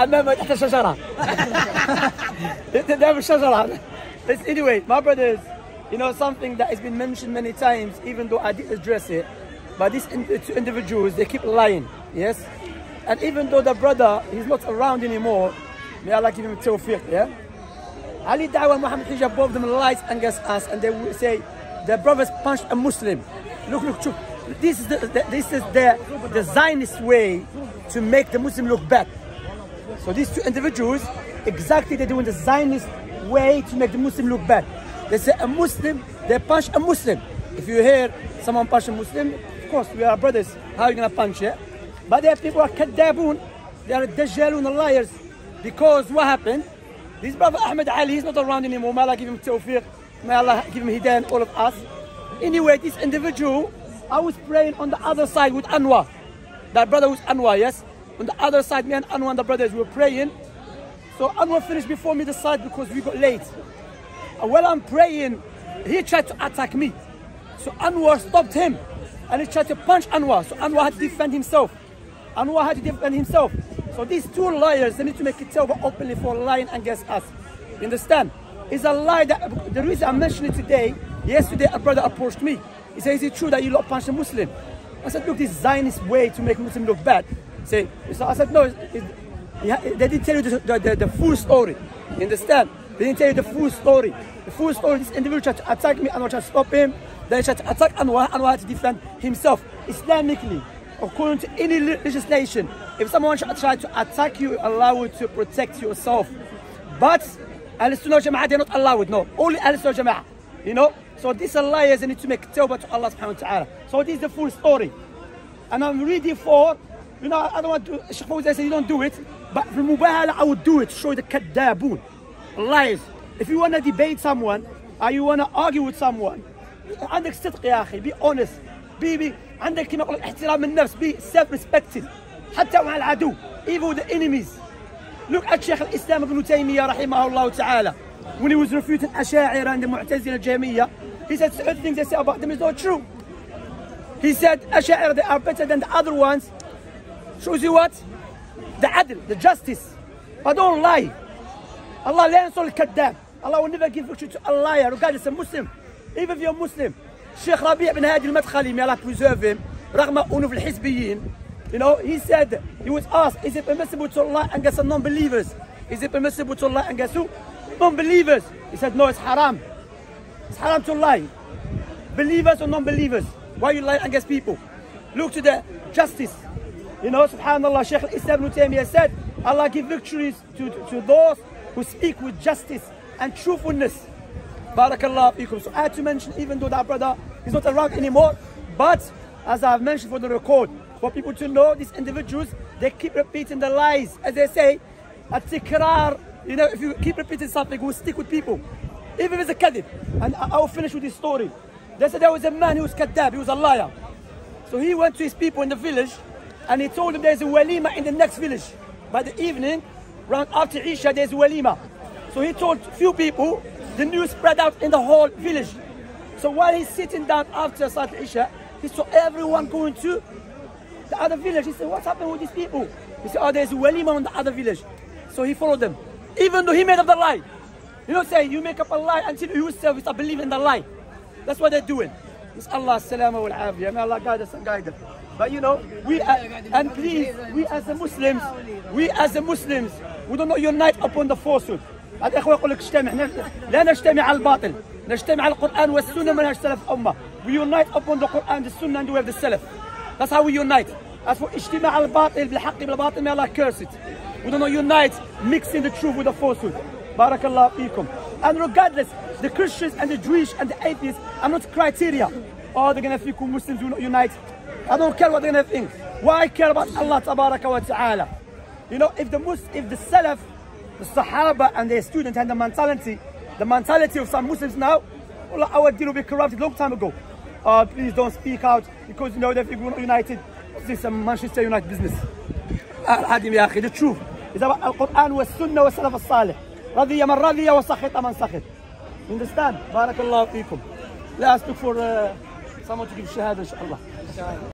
حمامة تحت الشجرة تحت الشجرة But anyway, my brothers, you know, something that has been mentioned many times, even though I did address it, but these two individuals, they keep lying, yes? And even though the brother, he's not around anymore, may Allah give him tawfiq, yeah? Ali Dawah and Mohammed Hijab, both them lies against us, and they will say, the brothers punched a Muslim. Look, look, look. This is the, the this is the, the Zionist way to make the Muslim look bad. So these two individuals, exactly they're doing the Zionist way to make the Muslim look bad. They say a Muslim, they punch a Muslim. If you hear someone punch a Muslim, of course we are brothers. How are you gonna punch it? But there people are kadabun, they are dajjalun, liars. Because what happened? This brother Ahmed Ali, he's not around anymore. May Allah give him tawfiq. May Allah give him hidayah all of us. Anyway, this individual, I was praying on the other side with Anwar. That brother was Anwar, yes? On the other side, me and Anwar and the brothers we were praying. So Anwar finished before me the side because we got late. And while I'm praying, he tried to attack me. So Anwar stopped him and he tried to punch Anwar. So Anwar had to defend himself. Anwar had to defend himself. So these two liars, they need to make it over openly for lying against us. You understand? It's a lie that the reason I'm mentioning it today, yesterday a brother approached me. He said, Is it true that you lot punch a Muslim? I said, Look, this Zionist way to make Muslim look bad. Say, so I said, No, it, it, they didn't tell you the, the, the, full story. You understand? They didn't tell you the full story. The full story, this individual tried to attack me, Anwar tried to stop him. Then he tried to attack Anwar, Anwar had to defend himself. Islamically, according to any legislation, if someone try to attack you, allow you're to protect yourself. But Al Sunnah Jama'ah, they're not allowed, no. Only Al Sunnah Jama'ah. You know? So are liars, need to make tawbah to Allah subhanahu wa ta'ala. So this is the full story. And I'm ready for, you know, I don't want to, Sheikh Fawzi said you don't do it, but for Mubahala, I would do it. Show the kadabun, liars. If you want to debate someone, or you want to argue with someone, عندك صدق يا أخي, be honest. Be, be, عندك كما يقول احترام النفس, be self-respected. حتى مع العدو, even the enemies. Look at Sheikh al-Islam ibn Taymiyyah rahimahullah ta'ala. When he was refuting Asha'ira and the Mu'tazila Jamiyah, he said certain things they say about them is not true. He said Asha'ira they are better than the other ones. Shows you what? The adl, the justice. But don't lie. Allah لا ينصر الكذاب. Allah will never give victory to a liar, regardless a Muslim. Even if you're Muslim. Sheikh Rabi' bin Hadi al-Madkhali, may Allah preserve him, رغم في الحزبيين. You know, he said, he was asked, is it permissible to lie against non-believers? Is it permissible to lie against who? Non-believers. He said, no, it's haram. It's haram to lie. Believers or non-believers. Why you lie against people? Look to the justice. You know, subhanAllah, Shaykh al-Islam ibn Taymiyyah said, Allah give victories to, to those who speak with justice and truthfulness. Barakallah fikum. So I had to mention, even though that brother is not around anymore, but as I've mentioned for the record, for people to know, these individuals, they keep repeating the lies. As they say, at tikrar, you know, if you keep repeating something, we'll stick with people. Even if it's a kadib. And I- I'll finish with this story. They said there was a man who was kadab, he was a liar. So he went to his people in the village and he told them there's a walima in the next village. By the evening, round after Isha, there's a walima. So he told few people, the news spread out in the whole village. So while he's sitting down after Salat Isha, he saw everyone going to the other village. He said, What's happening with these people? He said, Oh, there's a walima in the other village. So he followed them. Even though he made up the lie. You don't say you make up a lie until you yourself start believing the lie. That's what they're doing. It's Allah salama wal afiyah. May Allah guide us and guide us. But you know, we are, and please, we as the Muslims, we as the Muslims, we do not unite upon the falsehood. هذا اخوه يقول لك اجتمع لا نجتمع على الباطل نجتمع على القران والسنة منهج سلف الامه we unite upon the Quran the sunnah and the way of the salaf that's how we unite as for اجتماع الباطل بالحق بالباطل may Allah curse it we do not unite mixing the truth with the falsehood بارك الله فيكم and regardless the Christians and the Jewish and the atheists are not criteria oh they're gonna think Muslims will not unite I don't care what they're gonna think why I care about Allah تبارك وتعالى you know if the Mus if the Salaf the Sahaba and their students had the mentality, the mentality of some Muslims now, well, our deal will be corrupted long time ago. Uh, please don't speak out because you know they think we're not united. This is some Manchester United business. هذه يا أخي the truth is about القرآن والسنة والسلف الصالح رضي من رضي وسخط من سخط. Understand? بارك الله فيكم. Look for uh, someone to give shahada الله.